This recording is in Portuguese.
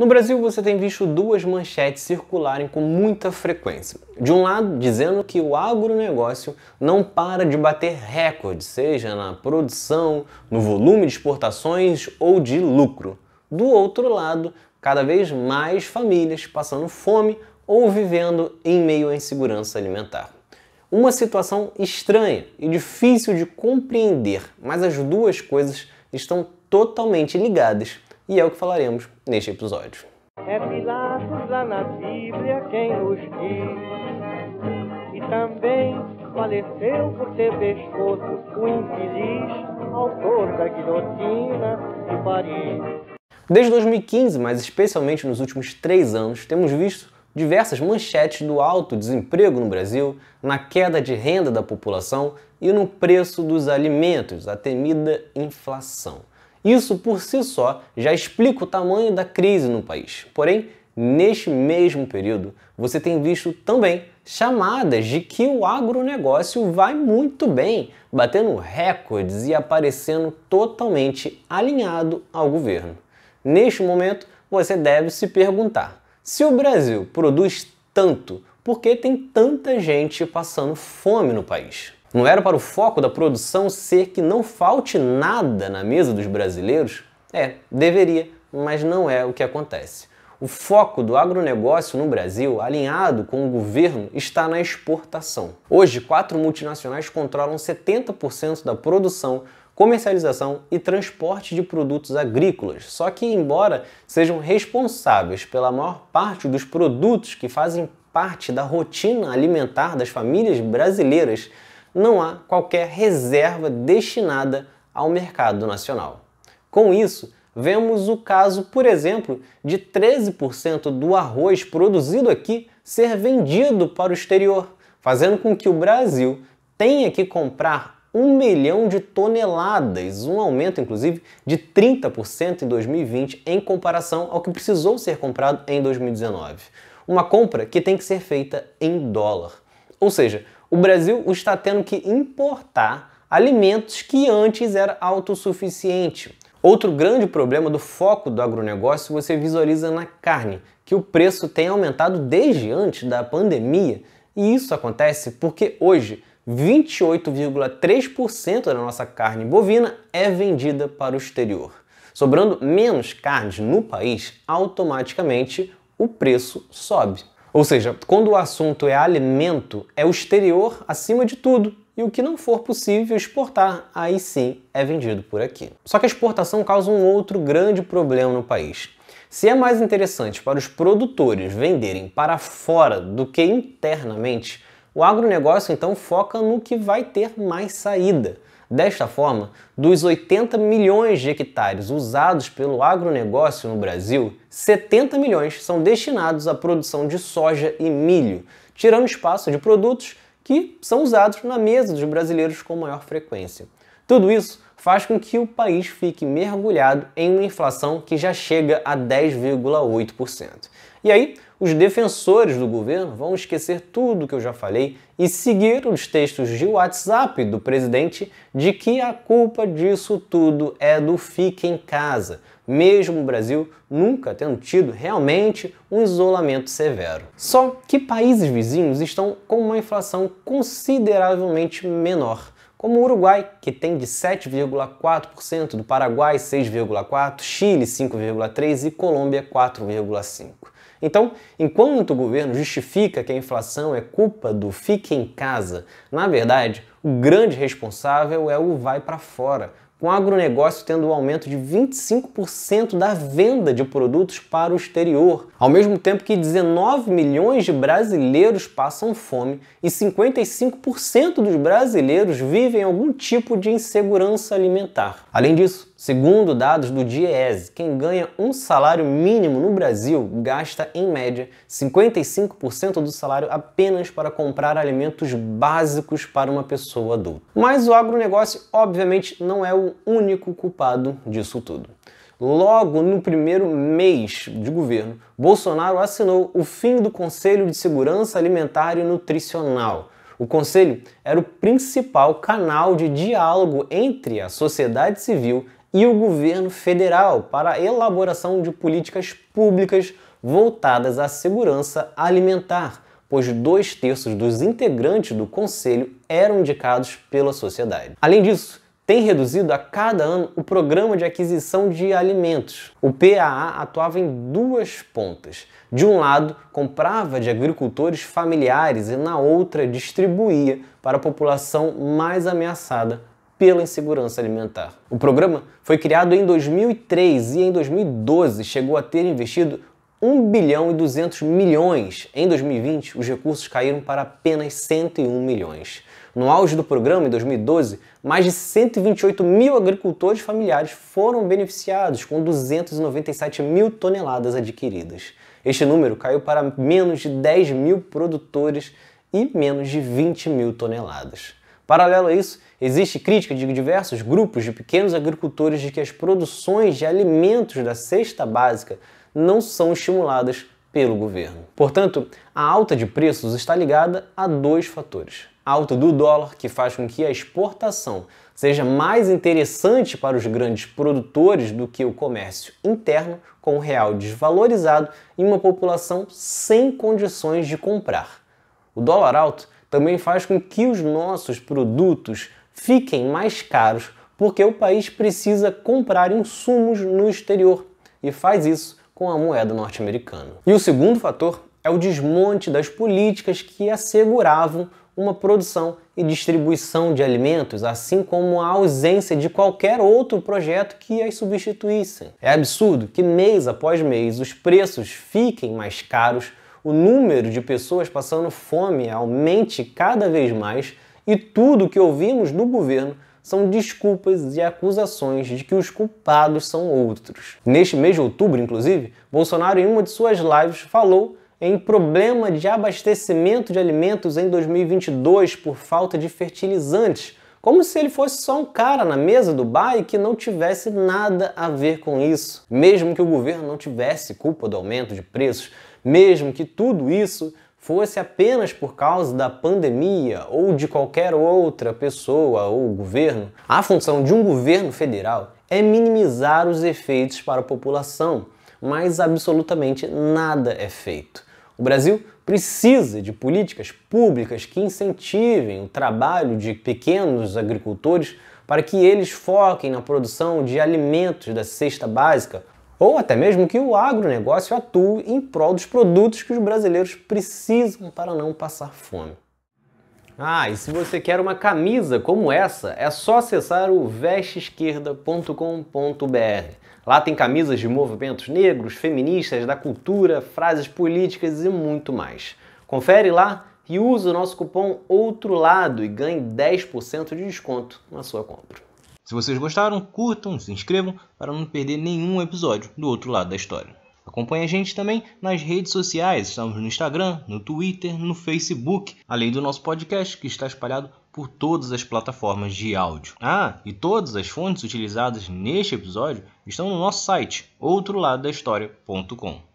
No Brasil, você tem visto duas manchetes circularem com muita frequência. De um lado, dizendo que o agronegócio não para de bater recordes, seja na produção, no volume de exportações ou de lucro. Do outro lado, cada vez mais famílias passando fome ou vivendo em meio à insegurança alimentar. Uma situação estranha e difícil de compreender, mas as duas coisas estão totalmente ligadas e é o que falaremos neste episódio. É Pilatos lá na Bíblia quem nos diz, e também faleceu por ter pescoço o infeliz autor da guilhotina de Paris. Desde 2015, mas especialmente nos últimos três anos, temos visto diversas manchetes do alto desemprego no Brasil, na queda de renda da população e no preço dos alimentos, a temida inflação. Isso por si só já explica o tamanho da crise no país. Porém, neste mesmo período, você tem visto também chamadas de que o agronegócio vai muito bem, batendo recordes e aparecendo totalmente alinhado ao governo. Neste momento, você deve se perguntar: se o Brasil produz tanto, por que tem tanta gente passando fome no país? Não era para o foco da produção ser que não falte nada na mesa dos brasileiros? É, deveria, mas não é o que acontece. O foco do agronegócio no Brasil, alinhado com o governo, está na exportação. Hoje, quatro multinacionais controlam 70% da produção, comercialização e transporte de produtos agrícolas. Só que, embora sejam responsáveis pela maior parte dos produtos que fazem parte da rotina alimentar das famílias brasileiras, não há qualquer reserva destinada ao mercado nacional. Com isso, vemos o caso, por exemplo, de 13% do arroz produzido aqui ser vendido para o exterior, fazendo com que o Brasil tenha que comprar um milhão de toneladas, um aumento inclusive de 30% em 2020 em comparação ao que precisou ser comprado em 2019. Uma compra que tem que ser feita em dólar. Ou seja, o Brasil está tendo que importar alimentos que antes era autossuficiente. Outro grande problema do foco do agronegócio você visualiza na carne, que o preço tem aumentado desde antes da pandemia, e isso acontece porque hoje 28,3% da nossa carne bovina é vendida para o exterior. Sobrando menos carnes no país, automaticamente o preço sobe. Ou seja, quando o assunto é alimento, é o exterior acima de tudo, e o que não for possível exportar, aí sim é vendido por aqui. Só que a exportação causa um outro grande problema no país. Se é mais interessante para os produtores venderem para fora do que internamente, o agronegócio então foca no que vai ter mais saída. Desta forma, dos 80 milhões de hectares usados pelo agronegócio no Brasil, 70 milhões são destinados à produção de soja e milho, tirando espaço de produtos que são usados na mesa dos brasileiros com maior frequência. Tudo isso faz com que o país fique mergulhado em uma inflação que já chega a 10,8%. E aí, os defensores do governo vão esquecer tudo que eu já falei e seguir os textos de WhatsApp do presidente de que a culpa disso tudo é do fique em casa, mesmo o Brasil nunca tendo tido realmente um isolamento severo. Só que países vizinhos estão com uma inflação consideravelmente menor como o Uruguai, que tem de 7,4%, do Paraguai 6,4%, Chile 5,3% e Colômbia 4,5%. Então, enquanto o governo justifica que a inflação é culpa do fique em casa, na verdade, o grande responsável é o vai para fora, com o agronegócio tendo um aumento de 25% da venda de produtos para o exterior, ao mesmo tempo que 19 milhões de brasileiros passam fome e 55% dos brasileiros vivem algum tipo de insegurança alimentar. Além disso, segundo dados do DIEESE, quem ganha um salário mínimo no Brasil gasta, em média, 55% do salário apenas para comprar alimentos básicos para uma pessoa adulta. Mas o agronegócio, obviamente, não é o único culpado disso tudo. Logo no primeiro mês de governo, Bolsonaro assinou o fim do Conselho de Segurança Alimentar e Nutricional. O conselho era o principal canal de diálogo entre a sociedade civil e o governo federal para a elaboração de políticas públicas voltadas à segurança alimentar, pois dois terços dos integrantes do conselho eram indicados pela sociedade. Além disso, tem reduzido a cada ano o programa de aquisição de alimentos. O PAA atuava em duas pontas. De um lado, comprava de agricultores familiares e na outra distribuía para a população mais ameaçada pela insegurança alimentar. O programa foi criado em 2003 e em 2012 chegou a ter investido 1 bilhão e 200 milhões. Em 2020, os recursos caíram para apenas 101 milhões. No auge do programa, em 2012, mais de 128 mil agricultores familiares foram beneficiados, com 297 mil toneladas adquiridas. Este número caiu para menos de 10 mil produtores e menos de 20 mil toneladas. Paralelo a isso, existe crítica de diversos grupos de pequenos agricultores de que as produções de alimentos da cesta básica não são estimuladas pelo governo. Portanto, a alta de preços está ligada a dois fatores alta do dólar, que faz com que a exportação seja mais interessante para os grandes produtores do que o comércio interno, com o real desvalorizado e uma população sem condições de comprar. O dólar alto também faz com que os nossos produtos fiquem mais caros porque o país precisa comprar insumos no exterior e faz isso com a moeda norte-americana. E o segundo fator é o desmonte das políticas que asseguravam uma produção e distribuição de alimentos, assim como a ausência de qualquer outro projeto que as substituísse. É absurdo que mês após mês os preços fiquem mais caros, o número de pessoas passando fome aumente cada vez mais e tudo que ouvimos do governo são desculpas e acusações de que os culpados são outros. Neste mês de outubro, inclusive, Bolsonaro, em uma de suas lives, falou em problema de abastecimento de alimentos em 2022 por falta de fertilizantes, como se ele fosse só um cara na mesa do bar e que não tivesse nada a ver com isso. Mesmo que o governo não tivesse culpa do aumento de preços, mesmo que tudo isso fosse apenas por causa da pandemia ou de qualquer outra pessoa ou governo, a função de um governo federal é minimizar os efeitos para a população, mas absolutamente nada é feito. O Brasil precisa de políticas públicas que incentivem o trabalho de pequenos agricultores para que eles foquem na produção de alimentos da cesta básica ou até mesmo que o agronegócio atue em prol dos produtos que os brasileiros precisam para não passar fome. Ah, e se você quer uma camisa como essa, é só acessar o vesteesquerda.com.br. Lá tem camisas de movimentos negros, feministas, da cultura, frases políticas e muito mais. Confere lá e use o nosso cupom OUTRO LADO e ganhe 10% de desconto na sua compra. Se vocês gostaram, curtam, se inscrevam para não perder nenhum episódio do outro lado da história. Acompanhe a gente também nas redes sociais, estamos no Instagram, no Twitter, no Facebook, além do nosso podcast que está espalhado por todas as plataformas de áudio. Ah, e todas as fontes utilizadas neste episódio estão no nosso site, outroladodahistoria.com.